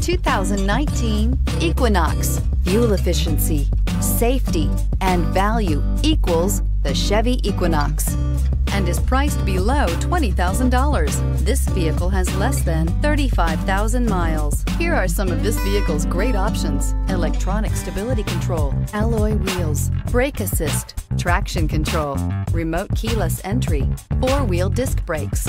2019 Equinox. Fuel efficiency, safety, and value equals the Chevy Equinox and is priced below $20,000. This vehicle has less than 35,000 miles. Here are some of this vehicle's great options. Electronic stability control, alloy wheels, brake assist, traction control, remote keyless entry, four-wheel disc brakes,